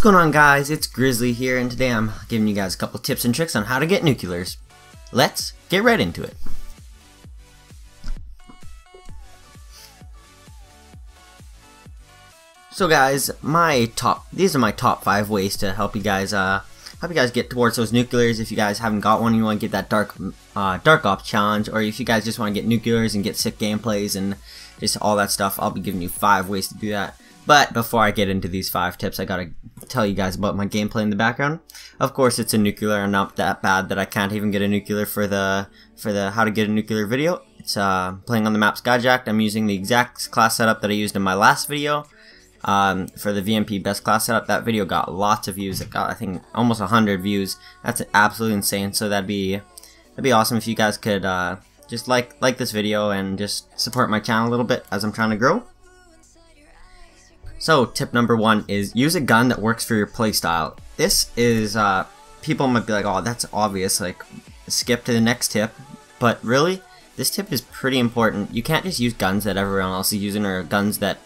What's going on guys, it's Gryzzly here and today I'm giving you guys a couple tips and tricks on how to get nuclears. Let's get right into it. So guys, my top, these are my top 5 ways to help you guys, uh, help you guys get towards those nuclears if you guys haven't got one you want to get that dark, uh, dark ops challenge or if you guys just want to get nuclears and get sick gameplays and just all that stuff, I'll be giving you 5 ways to do that. But before I get into these 5 tips, I gotta tell you guys about my gameplay in the background. Of course, it's a nuclear, and not that bad that I can't even get a nuclear for the for the how to get a nuclear video. It's uh, playing on the map Skyjacked. I'm using the exact class setup that I used in my last video. Um, for the VMP best class setup, that video got lots of views. It got I think almost 100 views. That's absolutely insane. So that'd be that'd be awesome if you guys could uh, just like like this video and just support my channel a little bit as I'm trying to grow. So tip number one is use a gun that works for your playstyle. This is, uh, people might be like, oh, that's obvious, like, skip to the next tip. But really, this tip is pretty important. You can't just use guns that everyone else is using or guns that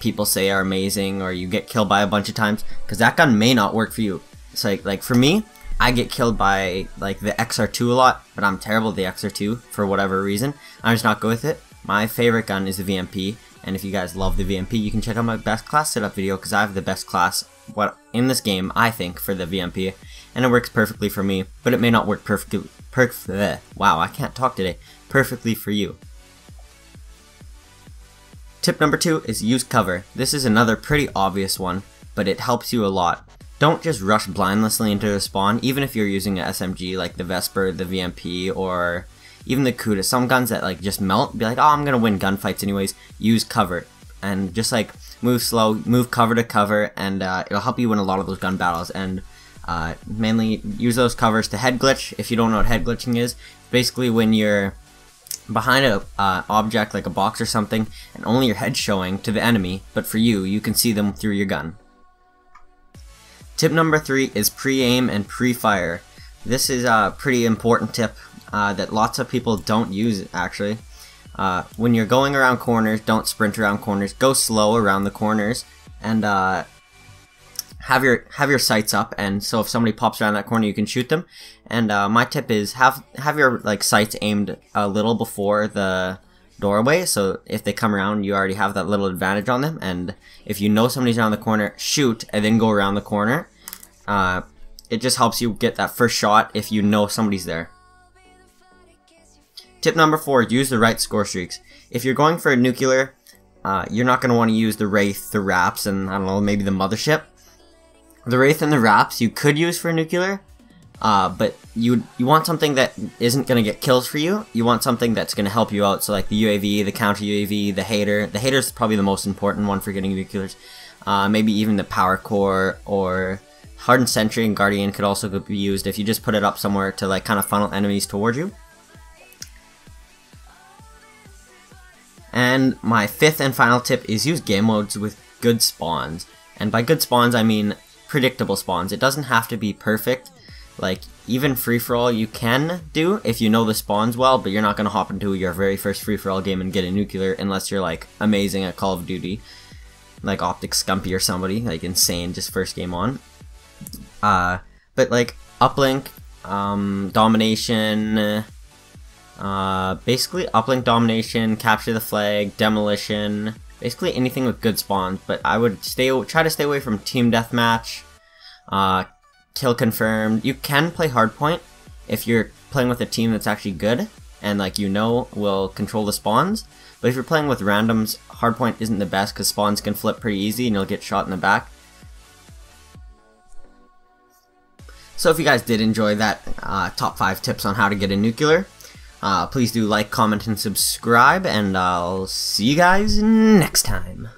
people say are amazing or you get killed by a bunch of times because that gun may not work for you. It's like, like for me, I get killed by like the XR2 a lot, but I'm terrible at the XR2 for whatever reason. I'm just not good with it. My favorite gun is the VMP, and if you guys love the VMP, you can check out my best class setup video because I have the best class what in this game, I think, for the VMP. And it works perfectly for me, but it may not work perfectly. Perf wow, I can't talk today. Perfectly for you. Tip number two is use cover. This is another pretty obvious one, but it helps you a lot. Don't just rush blindlessly into the spawn, even if you're using an SMG like the Vesper, the VMP, or even the Kuda, some guns that like just melt, be like, oh, I'm gonna win gunfights anyways. Use cover and just like move slow, move cover to cover, and uh, it'll help you win a lot of those gun battles. And uh, mainly use those covers to head glitch. If you don't know what head glitching is, basically when you're behind a uh, object like a box or something, and only your head showing to the enemy, but for you, you can see them through your gun. Tip number three is pre-aim and pre-fire. This is a pretty important tip uh, that lots of people don't use actually. Uh, when you're going around corners, don't sprint around corners. Go slow around the corners, and uh, have your have your sights up. And so if somebody pops around that corner, you can shoot them. And uh, my tip is have have your like sights aimed a little before the doorway. So if they come around, you already have that little advantage on them. And if you know somebody's around the corner, shoot and then go around the corner. Uh, it just helps you get that first shot if you know somebody's there. Tip number four, use the right score streaks. If you're going for a nuclear, uh, you're not going to want to use the Wraith, the Raps, and I don't know, maybe the Mothership. The Wraith and the Raps you could use for a nuclear, uh, but you you want something that isn't going to get kills for you. You want something that's going to help you out. So like the UAV, the counter UAV, the Hater. The Hater is probably the most important one for getting nuclears. Uh, maybe even the Power Core or Hardened Sentry and Guardian could also be used if you just put it up somewhere to like kind of funnel enemies towards you. And my fifth and final tip is use game modes with good spawns. And by good spawns, I mean predictable spawns. It doesn't have to be perfect. Like, even free-for-all you can do if you know the spawns well, but you're not going to hop into your very first free-for-all game and get a nuclear unless you're, like, amazing at Call of Duty. Like Optic Scumpy or somebody, like, insane just first game on. Uh, but, like, Uplink, um, Domination, uh, basically uplink domination, capture the flag, demolition, basically anything with good spawns. But I would stay try to stay away from team deathmatch, uh, kill confirmed. You can play hardpoint if you're playing with a team that's actually good and like you know will control the spawns. But if you're playing with randoms, hardpoint isn't the best because spawns can flip pretty easy and you'll get shot in the back. So if you guys did enjoy that uh, top 5 tips on how to get a nuclear, uh, please do like, comment, and subscribe, and I'll see you guys next time.